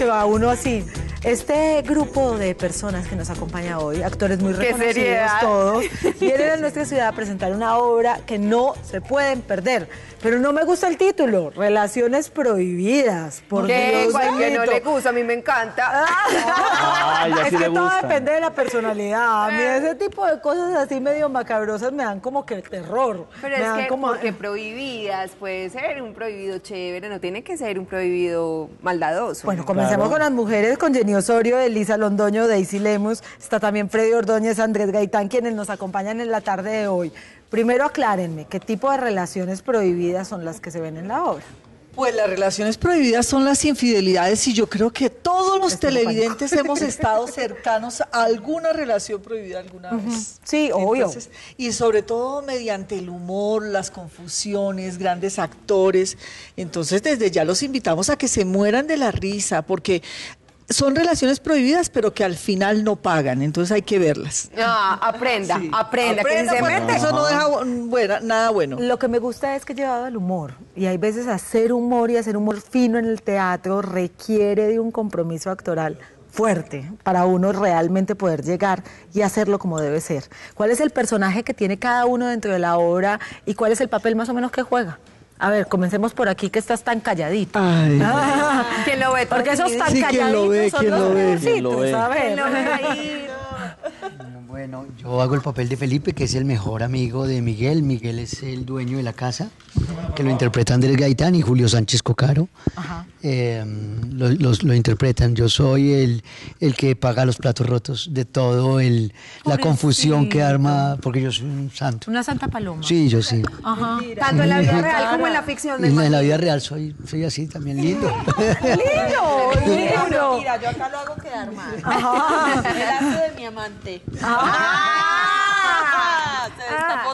que uno así. Este grupo de personas que nos acompaña hoy, actores muy Qué reconocidos seriedad. todos, vienen a nuestra ciudad a presentar una obra que no se pueden perder. Pero no me gusta el título, Relaciones Prohibidas. Por Que Dios que no le gusta, a mí me encanta. Ay, es que todo depende de la personalidad. A mí ese tipo de cosas así medio macabrosas me dan como que terror. Pero me es dan que como porque prohibidas puede ser un prohibido chévere, no tiene que ser un prohibido maldadoso. Bueno, comencemos con las mujeres, con Jenny Osorio, Elisa Londoño, Daisy Lemus, está también Freddy Ordóñez, Andrés Gaitán, quienes nos acompañan en la tarde de hoy. Primero aclárenme, ¿qué tipo de relaciones prohibidas son las que se ven en la obra? Pues las relaciones prohibidas son las infidelidades y yo creo que todos los Estoy televidentes hemos estado cercanos a alguna relación prohibida alguna vez. Sí, obvio. y sobre todo mediante el humor, las confusiones, grandes actores. Entonces desde ya los invitamos a que se mueran de la risa porque son relaciones prohibidas pero que al final no pagan, entonces hay que verlas. Ah, aprenda, Sí. aprenda, que si se. Eso no deja buena- nada bueno. Lo que me gusta es que he llevado al humor. Y hay veces hacer humor y hacer humor fino en el teatro requiere de un compromiso actoral fuerte para uno realmente poder llegar y hacerlo como debe ser. ¿Cuál es el personaje que tiene cada uno dentro de la obra y cuál es el papel más o menos que juega? A ver, comencemos por aquí que estás tan calladito. Ay. Ah, ¿Quién lo ve? porque esos tan Sí, ¿quién lo ve? calladitos son ¿Quién los lo ve? ¿Quién lo ve? a ver. ¿Quién lo ve ahí? Bueno, yo hago el papel de Felipe, que es el mejor amigo de Miguel. Miguel es el dueño de la casa, que lo interpreta Andrés Gaitán y Julio Sánchez Cocaro. Eh, lo, los- lo interpretan. Yo soy el, el que paga los platos rotos de todo, el, la confusión que arma, porque yo soy un santo. Una santa paloma. Sí, yo sí. Tanto en la vida real como en la ficción. En la, en la vida real soy, soy así también, lindo. ¡Lindo! ¡Lindo! Mira, yo acá lo hago quedar mal. Delante de mi amante. Ah, se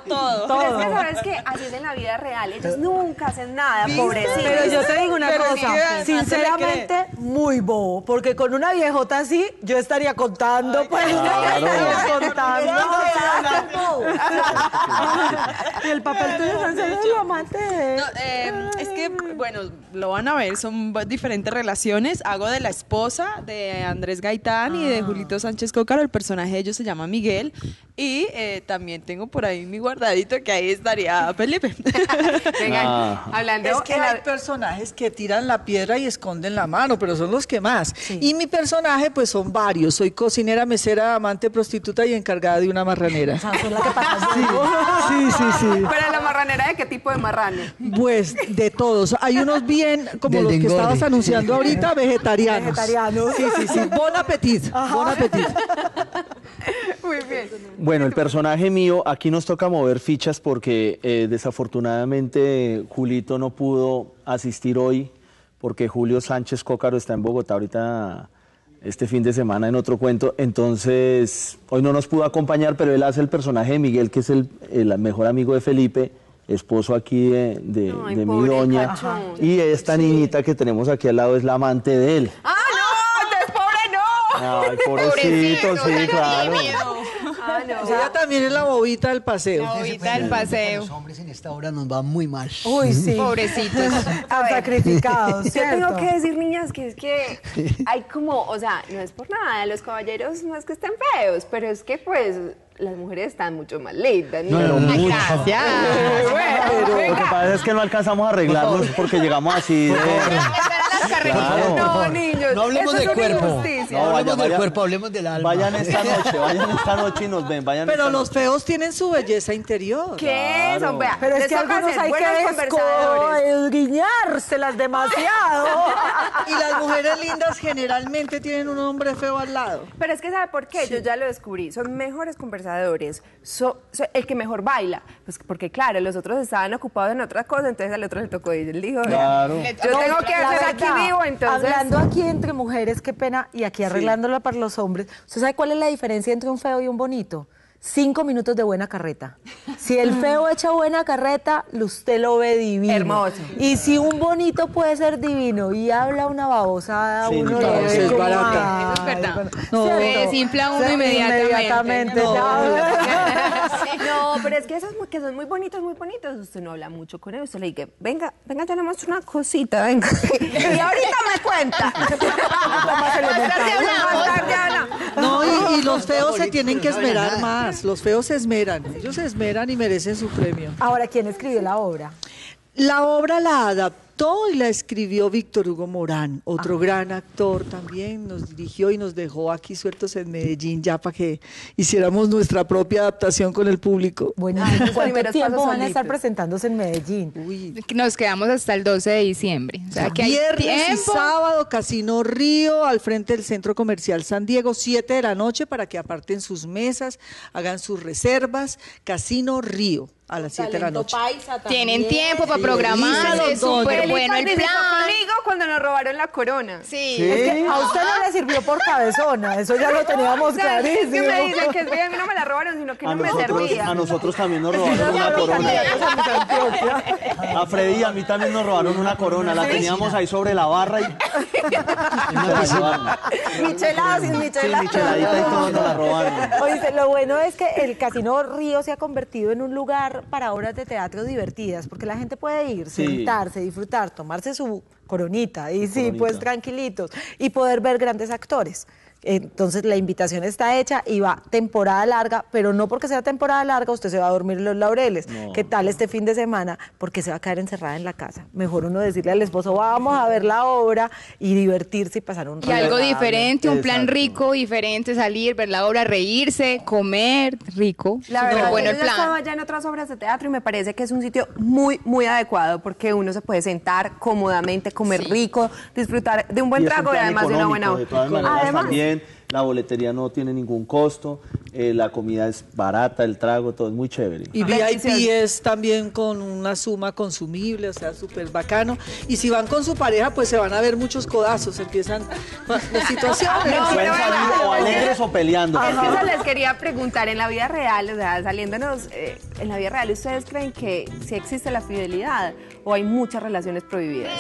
todo. Pero es que sabes que así es en la vida real. Ellos nunca hacen nada, pobrecitos. Pero yo te digo una Pero cosa, sinceramente, muy bobo, porque con una viejota así, yo estaría contando, pues, claro. estaría contando. y el papel tuyo es en serio de- No, eh, es que, bueno, lo van a ver, son diferentes relaciones. Hago de la esposa de Andrés Gaitán y de Julito Sánchez Cócaro. El personaje de ellos se llama Miguel. Y eh, también tengo por ahí mi guardadito que ahí estaría Felipe. Vengan, Ah. hablando Es que la- hay personajes que tiran la piedra y esconden la mano, pero son los que más. Y mi personaje, pues son varios. Soy cocinera, mesera, amante, prostituta y encargada de una marranera. Son las que pasan Sí, sí, sí, sí. Pero la marranera, ¿de qué tipo de marrano? Pues de todos. Hay unos bien, como Del los que estabas anunciando ahorita, vegetarianos. Vegetarianos. Sí, sí, sí. Bon appetit. Bon appetit. Muy bien. Bueno, el personaje mío, aquí nos toca mover fichas porque eh, desafortunadamente Julito no pudo asistir hoy porque Julio Sánchez Cócaro está en Bogotá ahorita este fin de semana en otro cuento, entonces hoy no nos pudo acompañar, pero él hace el personaje de Miguel, que es el, el mejor amigo de Felipe, esposo aquí de, de- Ay, de mi doña, cachón. y esta niñita que tenemos aquí al lado es la amante de él. ¡Ah, no! Entonces, pobre no. Ay, pobrecito, sí, claro. Ah, no. Ella también es la bobita del paseo. Ahorita el paseo. Los hombres en esta hora nos va muy mal. Uy, sí. Pobrecitos. Tan sacrificados, Yo tengo que decir, niñas, que es que hay como, o sea, no es por nada, los caballeros no es que estén feos, pero es que pues las mujeres están mucho más lindas, ¿no? Pero mucho. Gracias. Pero lo que pasa es que no alcanzamos a arreglarnos porque llegamos así de... Claro. No, niños, No hablemos eso de es una cuerpo. injusticia. No hablemos vaya, del vaya. cuerpo, hablemos del alma. Vayan esta noche, vayan esta noche y nos ven, vayan Pero esta los noche. feos tienen su belleza interior. ¿Qué Claro. son? Vea, Pero es que algunos hay que escudriñárselas demasiado. Y las mujeres lindas generalmente tienen un hombre feo al lado. Pero es que ¿sabe por qué? Yo ya lo descubrí. Son mejores conversadores. So- so- el que mejor baila. Pues porque, claro, los otros estaban ocupados en otra cosa, entonces al otro le tocó y él dijo, Claro. yo tengo que hacer aquí vivo, entonces... Hablando aquí entre mujeres, qué pena, y aquí arreglándola para los hombres. ¿Usted sabe cuál es la diferencia entre un feo y un bonito? Cinco minutos de buena carreta. Si el feo echa buena carreta, usted lo ve divino. Hermoso. Y si un bonito puede ser divino y habla una babosada, Sí, uno lo ve sí, es como, barata. Eso es verdad. No. Se desinfla uno Se- inmediatamente. inmediatamente, No. ya. No, pero es que esos que son muy bonitos, muy bonitos. Usted no habla mucho con él. Usted le dice, venga, venga, ya le muestro una cosita, venga. Y ahorita me cuenta. No, y, y los feos se tienen que esmerar más. Los feos se esmeran. Ellos se esmeran y merecen su premio. Ahora, ¿quién escribió la obra? La obra la adaptó y la escribió Víctor Hugo Morán, otro gran actor también. Nos dirigió y nos dejó aquí sueltos en Medellín ya para que hiciéramos nuestra propia adaptación con el público. Bueno, ¿cuánto primeros tiempo pasos van a estar presentándose en Medellín? Uy. Nos quedamos hasta el 12 de diciembre. O sea, que hay Viernes y sábado, Casino Río, al frente del Centro Comercial San Diego, 7 de la noche, para que aparten sus mesas, hagan sus reservas. Casino Río, a las 7 de la noche. Tienen tiempo para Sí, es súper doña. Bueno el plan. conmigo cuando nos robaron la corona. Sí. Es que a usted no le sirvió por cabezona, eso ya lo teníamos O sea, es clarísimo. que me dicen que es bien, a mí no me la robaron, sino que A no me servía. a nosotros también nos robaron una corona. A Freddy y a mí también nos robaron una corona. La teníamos ahí sobre la barra y. Micheladas sin Sí, micheladas. micheladita y todo nos la robaron. Oíste, lo bueno es que el Casino Río se ha convertido en un lugar para obras de teatro divertidas, porque la gente puede ir, Sí. sentarse, disfrutar, tomarse su coronita y sí, pues tranquilitos y poder ver grandes actores. Entonces la invitación está hecha y va temporada larga, pero no porque sea temporada larga usted se va a dormir en los laureles. No. ¿Qué tal este fin de semana? Porque se va a quedar encerrada en la casa. Mejor uno decirle al esposo, vamos a ver la obra y divertirse y pasar un Y rato algo agradable. diferente, un plan Exacto. rico, diferente, salir, ver la obra, reírse, comer, rico. La verdad, bueno yo el estaba plan. ya en otras obras de teatro y me parece que es un sitio muy, muy adecuado porque uno se puede sentar cómodamente, comer rico, disfrutar de un buen Y trago y además de una buena obra. De todas maneras, Además, también la boletería no tiene ningún costo, eh, la comida es barata, el trago, todo es muy chévere. Y. VIP es también con una suma consumible, o sea, súper bacano. Y si van con su pareja, pues se van a ver muchos codazos, empiezan las situaciones. No, o peleando. Es que eso les quería preguntar en la vida real, o sea, saliéndonos, eh, en la vida real, ¿ustedes creen que sí existe la fidelidad o hay muchas relaciones prohibidas?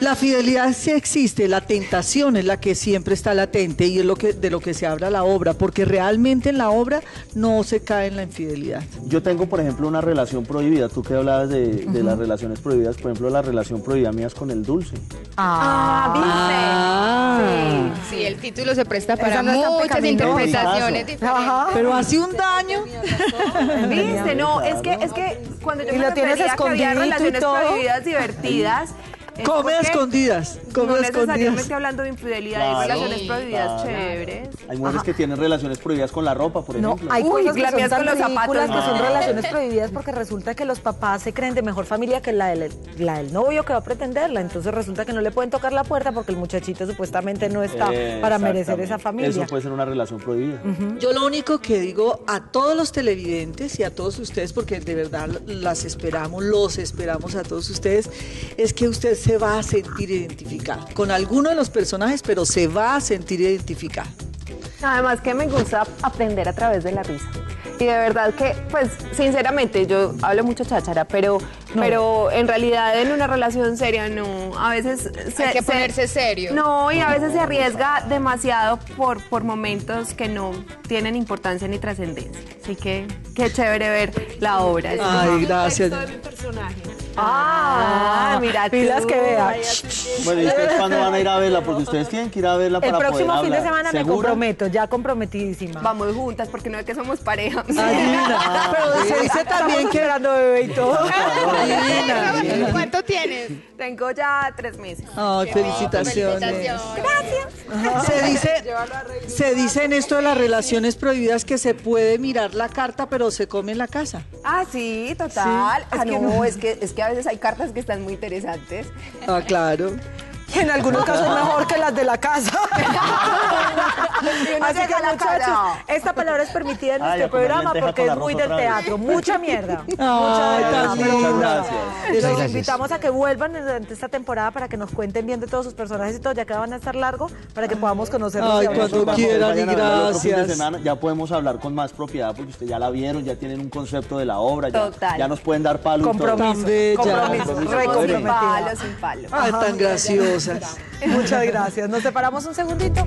La fidelidad sí existe, la tentación es la que siempre está latente y es lo que de lo que se habla la obra, porque realmente en la obra no se cae en la infidelidad. Yo tengo, por ejemplo, una relación prohibida. Tú que hablabas de, de las relaciones prohibidas, por ejemplo, la relación prohibida mía es con el dulce. Ah, Ah. Sí, el título se presta para no tan muchas interpretaciones diferentes. Pero hace un daño. ¿viste? No, es que, es que cuando yo Y me lo tienes a que había relaciones prohibidas divertidas. Es Come a escondidas, come no necesariamente hablando de infidelidad, Claro, hay relaciones prohibidas claro. chéveres. Hay mujeres que tienen relaciones prohibidas con la ropa, por No, ejemplo. hay Uy, cosas que son tan con los zapatos, ridículas que son no. relaciones prohibidas porque resulta que los papás se creen de mejor familia que la del, la del novio que va a pretenderla. Entonces resulta que no le pueden tocar la puerta porque el muchachito supuestamente no está para merecer esa familia. Eso puede ser una relación prohibida. Yo lo único que digo a todos los televidentes y a todos ustedes, porque de verdad las esperamos, los esperamos a todos ustedes, es que usted se va a sentir identificado con alguno de los personajes, pero se va a sentir identificado. Además que me gusta aprender a través de la risa. Y de verdad que, pues, sinceramente, yo hablo mucho cháchara, pero, pero en realidad en una relación seria no. A veces se, Hay que se- ponerse serio. No, y a veces se arriesga demasiado por, por momentos que no tienen importancia ni trascendencia. Así que qué chévere ver la obra. Ay, gracias. Ah, mira, pilas tú. que vea. Bueno, ¿y ustedes cuándo van a ir a verla? Porque ustedes tienen que ir a verla El para próximo poder fin de semana me comprometo, ya comprometidísima. Vamos juntas porque no es que somos pareja. Adivina. Pero se dice también Estamos que esperando bebé y todo. Adivina, adivina. ¿Cuánto tienes? Tengo ya tres meses. Ay, felicitaciones. Felicitaciones. Se dice, se dice en esto de las relaciones prohibidas que se puede mirar la carta, pero se come en la casa. Ah, sí, total. ah, no, es que es que a veces hay cartas que están muy interesantes. Ah, claro. En algunos casos mejor que las de la casa. Así que muchachos, esta palabra es permitida en nuestro a comer programa porque es muy del teatro. Mucha mierda. Muchas mucha. gracias. Los invitamos a que vuelvan durante esta temporada para que nos cuenten bien de todos sus personajes y todo, ya que van a estar largo, para que podamos conocerlos. Ay, cuando quieran. y gracias. ya podemos hablar con más propiedad porque ustedes ya la vieron, ya tienen un concepto de la obra, ya, Total. ya nos pueden dar palo. Compromiso, compromiso, Compromiso. Sin palo, sin palo. Ay, tan Muchas gracias. Nos separamos un segundito.